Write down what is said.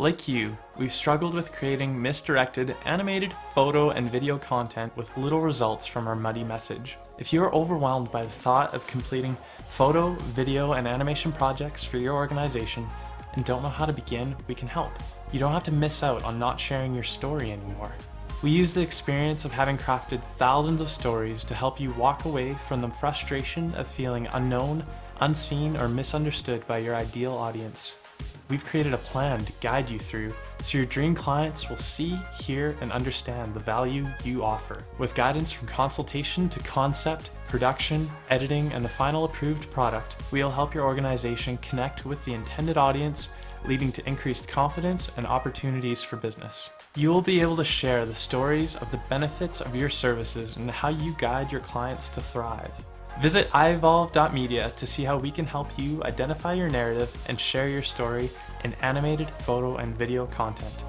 Like you, we've struggled with creating misdirected, animated photo and video content with little results from our muddy message. If you are overwhelmed by the thought of completing photo, video, and animation projects for your organization and don't know how to begin, we can help. You don't have to miss out on not sharing your story anymore. We use the experience of having crafted thousands of stories to help you walk away from the frustration of feeling unknown, unseen, or misunderstood by your ideal audience. We've created a plan to guide you through so your dream clients will see, hear, and understand the value you offer. With guidance from consultation to concept, production, editing, and the final approved product, we'll help your organization connect with the intended audience, leading to increased confidence and opportunities for business. You will be able to share the stories of the benefits of your services and how you guide your clients to thrive. Visit iEvolve.media to see how we can help you identify your narrative and share your story in animated photo and video content.